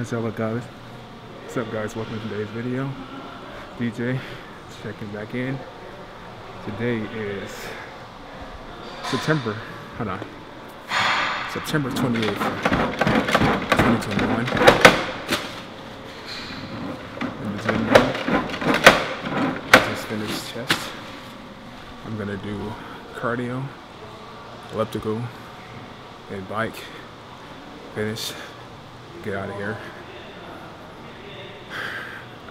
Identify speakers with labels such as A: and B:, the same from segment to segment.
A: What's up guys? What's up guys? Welcome to today's video. DJ checking back in. Today is September, hold on. September 28th, 2021. In the gym now. Just finished chest. I'm gonna do cardio, elliptical, and bike. Finish. Get out of here.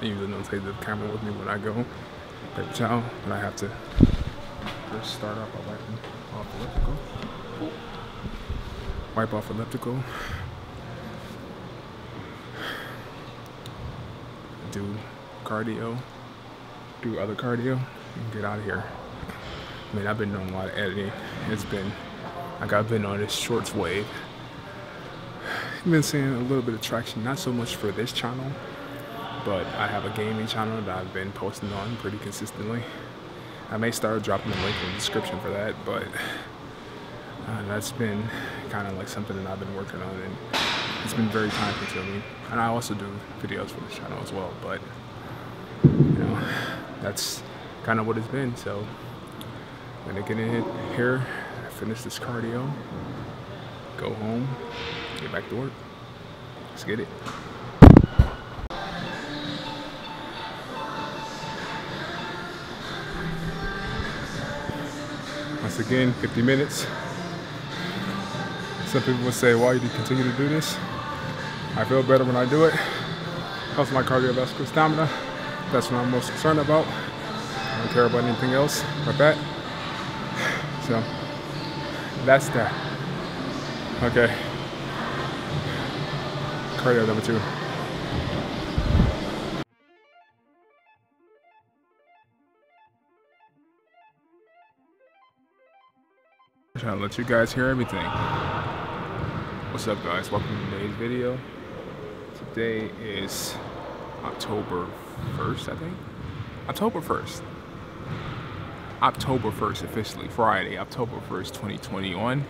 A: I usually don't take the camera with me when I go. Paper towel, but I have to first start off by wiping off elliptical. Wipe off elliptical. Do cardio. Do other cardio and get out of here. I mean, I've been doing a lot of editing. It's been, like I've been on this shorts wave. I've been seeing a little bit of traction, not so much for this channel, but I have a gaming channel that I've been posting on pretty consistently. I may start dropping a link in the description for that, but uh, that's been kind of like something that I've been working on, and it's been very time consuming. And I also do videos for this channel as well, but you know, that's kind of what it's been. So I'm gonna get in here, finish this cardio, go home, get back to work. Let's get it. Once again, 50 minutes. Some people would say, why do you continue to do this? I feel better when I do it. Helps my cardiovascular stamina. That's what I'm most concerned about. I don't care about anything else but that. So, that's that. Okay. Cardio number two. Trying to let you guys hear everything. What's up guys? Welcome to today's video. Today is October 1st, I think. October 1st. October 1st officially, Friday, October 1st, 2021.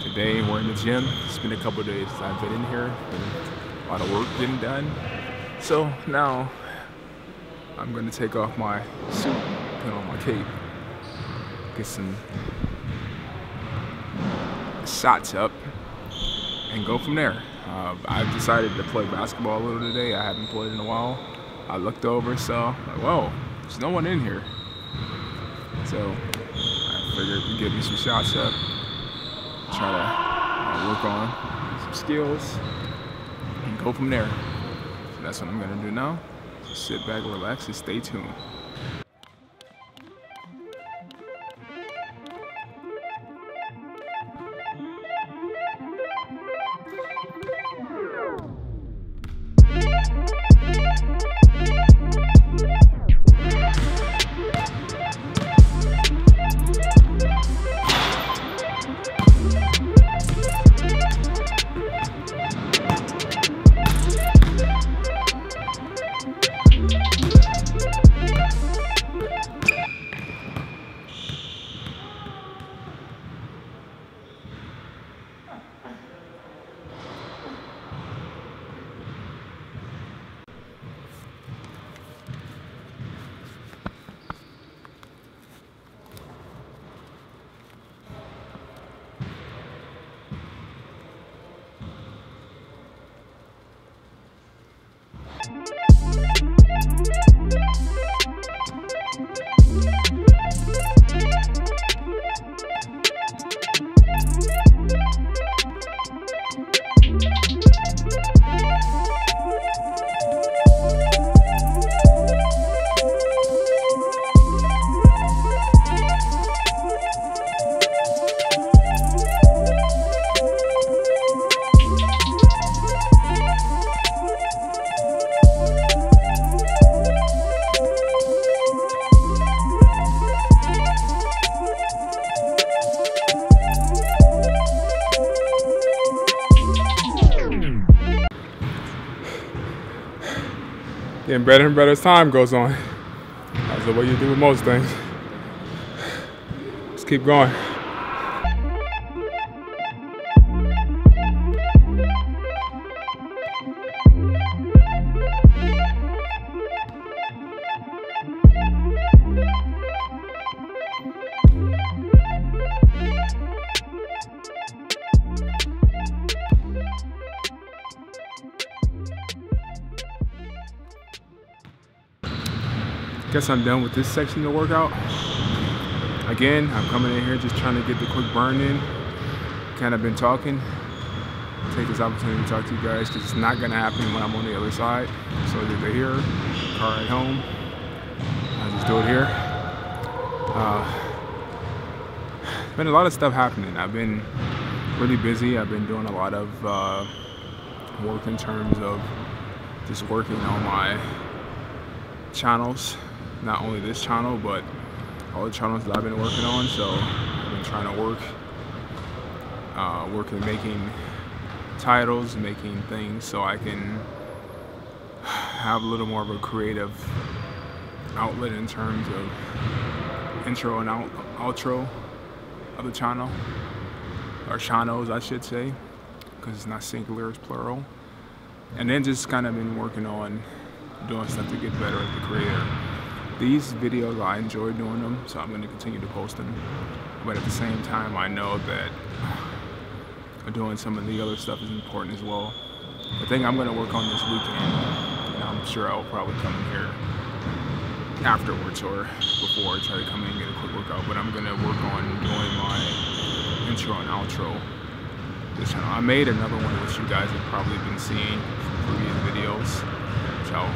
A: Today we're in the gym. It's been a couple days I've been in here. Been a lot of work getting done. So now I'm gonna take off my suit, put on my cape, get some shots up and go from there. Uh, I've decided to play basketball a little today. I haven't played in a while. I looked over, so like, whoa, there's no one in here. So I figured to get me some shots up, try to work on some skills, and go from there. So that's what I'm gonna do now. Just sit back, relax, and stay tuned. Getting better and better as time goes on. That's the way you do with most things. Just keep going. Guess I'm done with this section of the workout. Again, I'm coming in here just trying to get the quick burn in. Kind of been talking. Take this opportunity to talk to you guys because it's not gonna happen when I'm on the other side. So either here, car at home. I just do it here. Uh, been a lot of stuff happening. I've been really busy. I've been doing a lot of uh, work in terms of just working on my channels not only this channel but all the channels that I've been working on. So I've been trying to work uh, working making titles making things so I can have a little more of a creative outlet in terms of intro and out outro of the channel. Or channels I should say because it's not singular it's plural. And then just kind of been working on doing stuff to get better as a creator these videos, I enjoy doing them, so I'm going to continue to post them. But at the same time, I know that uh, doing some of the other stuff is important as well. The thing I'm going to work on this weekend, and I'm sure I'll probably come in here afterwards or before, I try to come in and get a quick workout, but I'm going to work on doing my intro and outro this channel. I made another one which you guys have probably been seeing from previous videos, which I'll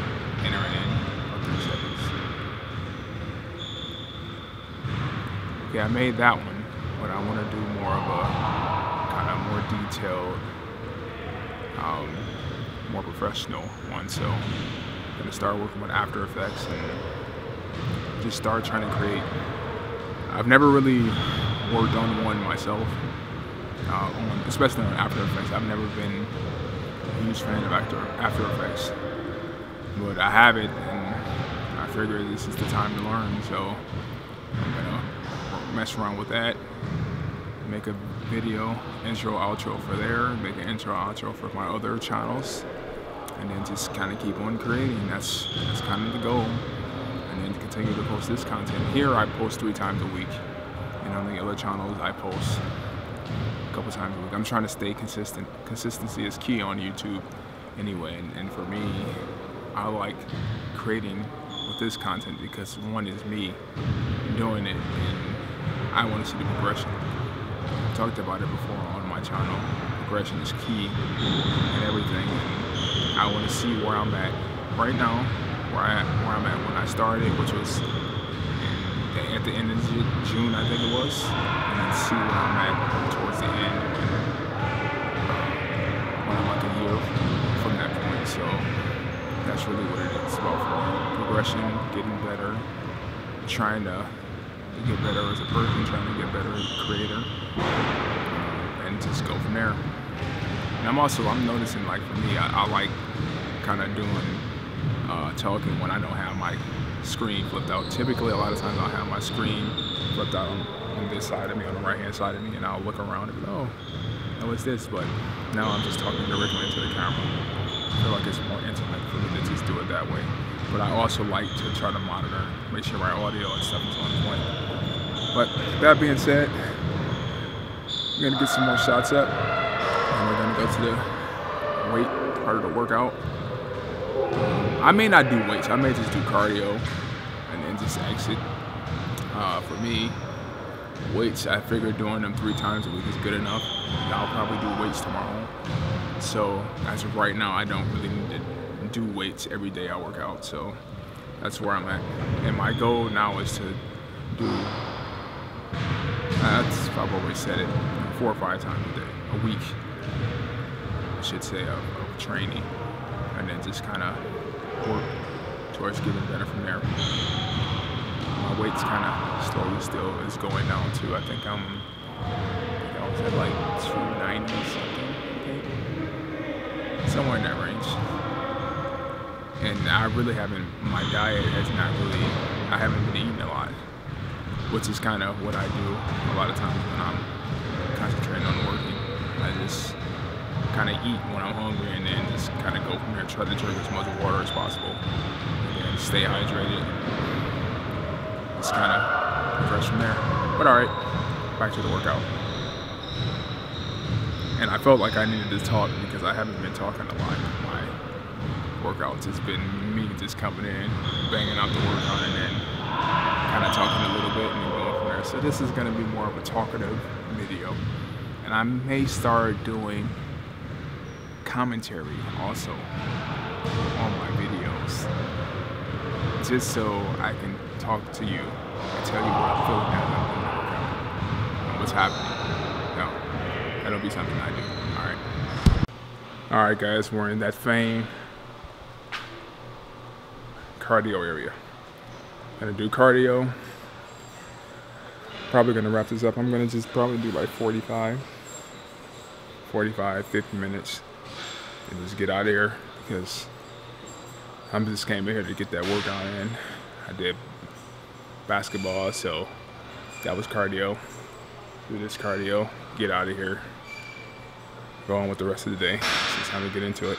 A: enter in okay, I made that one, but I want to do more of a kind of more detailed, um, more professional one. So I'm gonna start working with After Effects and just start trying to create. I've never really worked on one myself, uh, on, especially on After Effects. I've never been a huge fan of After After Effects, but I have it, and I figure this is the time to learn. So I'm gonna mess around with that. Make a video, intro, outro for there. Make an intro, outro for my other channels. And then just kind of keep on creating. That's, that's kind of the goal. And then continue to post this content. Here I post three times a week. And on the other channels I post a couple times a week. I'm trying to stay consistent. Consistency is key on YouTube anyway. And, and for me, I like creating with this content because one is me doing it and I want to see the progression. I talked about it before on my channel. Progression is key and everything. I want to see where I'm at right now, where I where I'm at when I started, which was at the end of June, I think it was, and then see where I'm at towards the end uh, when I'm like a year from that point. So that's really what it is about for me. Progression, getting better, trying to to get better as a person, trying to get better as a creator, and just go from there. And I'm also, I'm noticing like for me, I, I like kind of doing uh, talking when I don't have my screen flipped out. Typically, a lot of times I'll have my screen flipped out on, on this side of me, on the right hand side of me, and I'll look around and go, oh, what's this? But now I'm just talking directly into the camera. I feel like it's more intimate for me to just do it that way. But I also like to try to monitor, make sure my audio and stuff is on point. But that being said, we're gonna get some more shots up and we're gonna go to the weight part of the workout. I may not do weights, I may just do cardio and then just exit. Uh, for me, weights, I figure doing them three times a week is good enough. I'll probably do weights tomorrow. So as of right now, I don't really do weights every day I work out. So that's where I'm at. And my goal now is to do that's I've always said it four or five times a day, a week, I should say, of, of training, and then just kind of work towards getting better from there. My weight's kind of slowly still is going down too. I think I'm, I, I was at like 290 something, somewhere in that range. And I really haven't, my diet has not really, I haven't been eating a lot which is kind of what I do a lot of times when I'm concentrating on working. I just kind of eat when I'm hungry and then just kind of go from there, try to drink as much water as possible and stay hydrated. Just kind of fresh from there. But all right, back to the workout. And I felt like I needed to talk because I haven't been talking a lot workouts. It's been me just coming in, banging out the workout, and then kind of talking a little bit and going from there. So this is going to be more of a talkative video. And I may start doing commentary also on my videos. Just so I can talk to you and tell you what I'm feeling at and what's happening. No, that'll be something I do. All right. All right, guys, we're in that fame cardio area. I'm gonna do cardio. Probably gonna wrap this up. I'm gonna just probably do like 45, 45, 50 minutes and just get out of here because I'm just came in here to get that workout in. I did basketball, so that was cardio. Do this cardio, get out of here, go on with the rest of the day. It's time to get into it.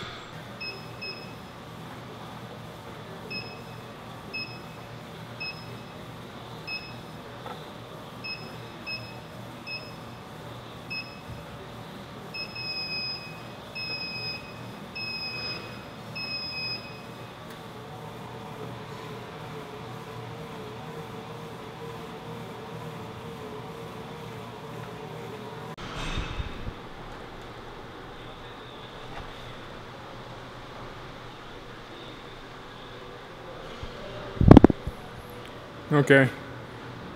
A: Okay,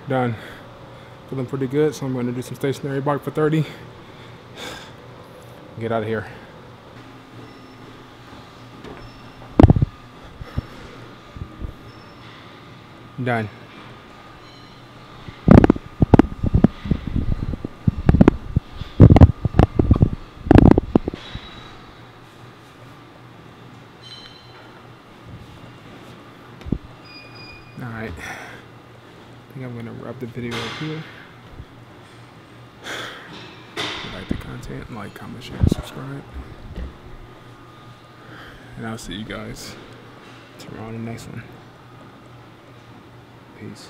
A: done. Feeling pretty good, so I'm gonna do some stationary bike for 30. Get out of here. Done. All right. I think I'm gonna wrap the video up here. If you like the content, like, comment, share, subscribe. And I'll see you guys tomorrow on the next one. Peace.